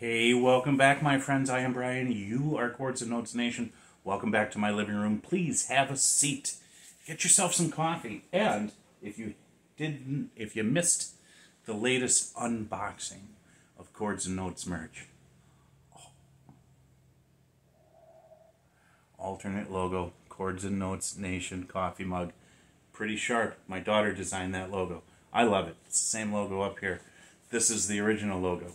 Hey, welcome back, my friends. I am Brian. You are Chords and Notes Nation. Welcome back to my living room. Please have a seat. Get yourself some coffee. And if you didn't, if you missed the latest unboxing of Chords and Notes merch, oh. alternate logo, Chords and Notes Nation coffee mug. Pretty sharp. My daughter designed that logo. I love it. It's the same logo up here. This is the original logo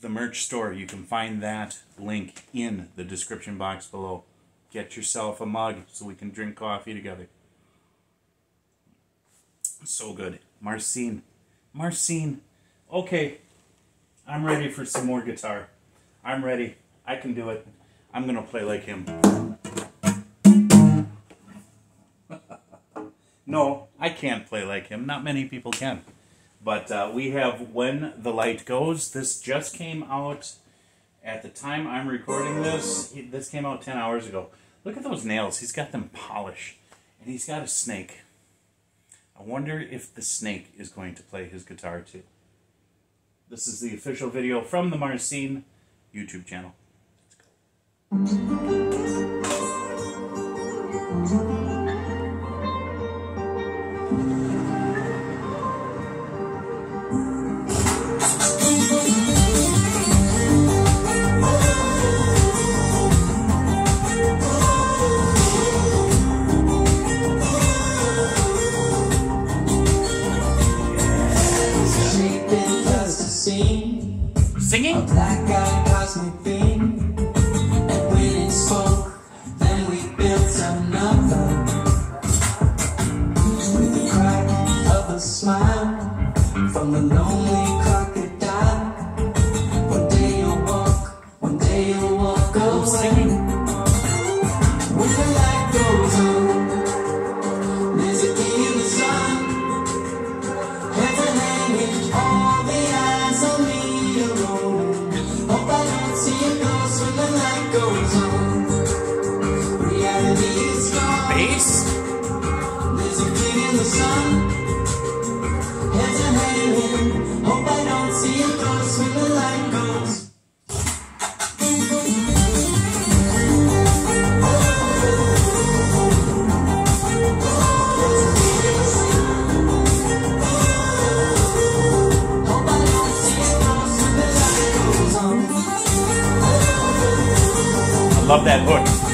the merch store. You can find that link in the description box below. Get yourself a mug so we can drink coffee together. So good. Marcin. Marcin. Okay. I'm ready for some more guitar. I'm ready. I can do it. I'm going to play like him. no, I can't play like him. Not many people can. But uh, we have When the Light Goes. This just came out at the time I'm recording this. This came out 10 hours ago. Look at those nails. He's got them polished. And he's got a snake. I wonder if the snake is going to play his guitar too. This is the official video from the Marcin YouTube channel. Guy cosmic thing. And when it spoke, then we built another. With the crack of a smile from the lonely crocodile. One day you'll walk, one day you'll walk away. Love that hook.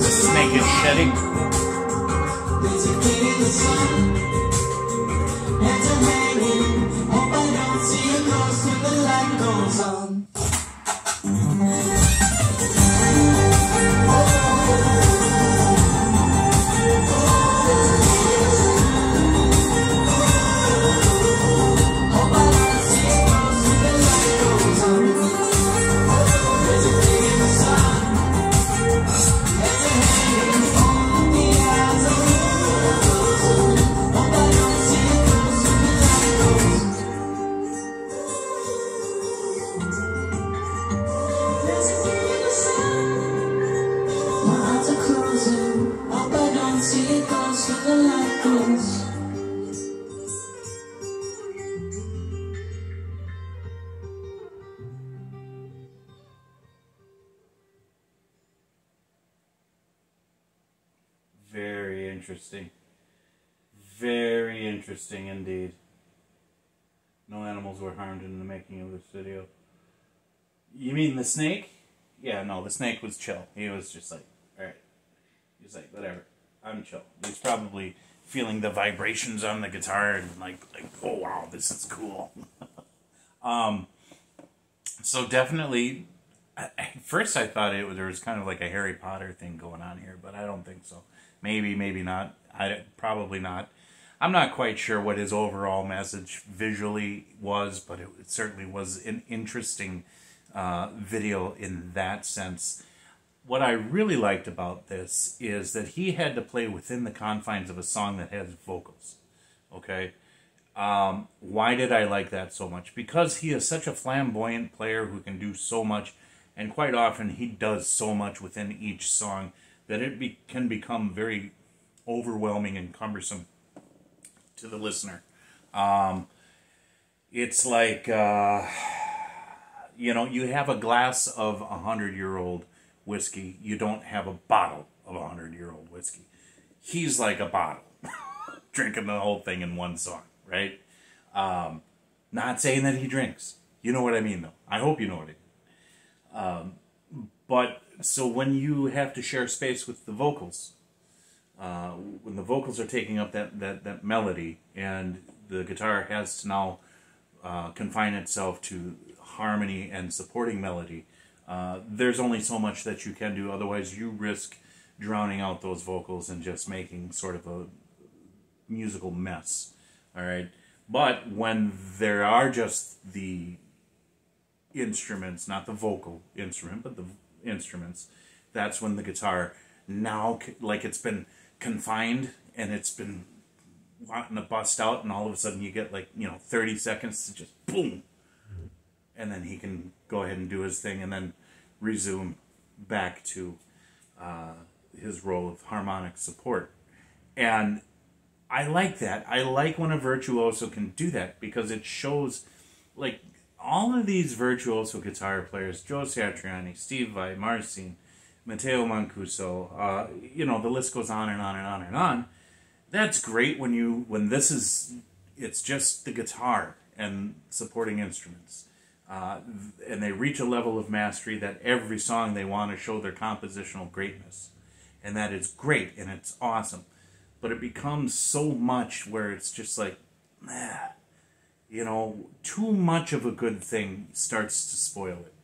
Snake is shedding. Very interesting. Very interesting indeed. No animals were harmed in the making of this video. You mean the snake? Yeah, no, the snake was chill. He was just like, alright. He was like, whatever. I'm chill. He's probably feeling the vibrations on the guitar and like, like oh wow, this is cool. um, so definitely, at first I thought it was, there was kind of like a Harry Potter thing going on here, but I don't think so. Maybe, maybe not. I probably not. I'm not quite sure what his overall message visually was, but it, it certainly was an interesting uh, video in that sense. What I really liked about this is that he had to play within the confines of a song that has vocals. Okay, um, why did I like that so much? Because he is such a flamboyant player who can do so much, and quite often he does so much within each song that it be, can become very overwhelming and cumbersome to the listener. Um, it's like, uh, you know, you have a glass of a hundred year old whiskey, you don't have a bottle of a hundred year old whiskey. He's like a bottle, drinking the whole thing in one song, right? Um, not saying that he drinks. You know what I mean, though. I hope you know what I mean. Um, but so when you have to share space with the vocals, uh, when the vocals are taking up that, that, that melody and the guitar has to now uh, confine itself to harmony and supporting melody, uh, there's only so much that you can do. Otherwise, you risk drowning out those vocals and just making sort of a musical mess. All right. But when there are just the instruments, not the vocal instrument, but the instruments, that's when the guitar now, like it's been confined and it's been wanting to bust out, and all of a sudden you get like, you know, 30 seconds to just boom. And then he can go ahead and do his thing and then resume back to uh, his role of harmonic support. And I like that. I like when a virtuoso can do that because it shows, like, all of these virtuoso guitar players, Joe Satriani, Steve Vai, Marcin, Matteo Mancuso, uh, you know, the list goes on and on and on and on. That's great when you, when this is, it's just the guitar and supporting instruments. Uh, and they reach a level of mastery that every song they want to show their compositional greatness. And that is great and it's awesome. But it becomes so much where it's just like, nah, you know, too much of a good thing starts to spoil it.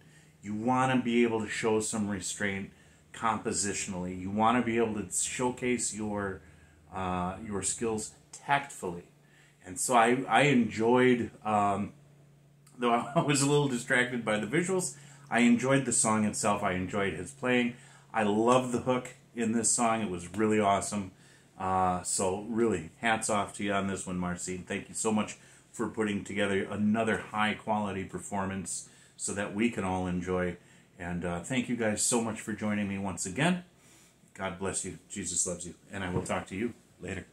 You want to be able to show some restraint compositionally. You want to be able to showcase your uh, your skills tactfully. And so I, I enjoyed, um, though I was a little distracted by the visuals, I enjoyed the song itself. I enjoyed his playing. I love the hook in this song. It was really awesome. Uh, so really, hats off to you on this one, Marcin. Thank you so much for putting together another high quality performance so that we can all enjoy. And uh, thank you guys so much for joining me once again. God bless you. Jesus loves you. And I will talk to you later.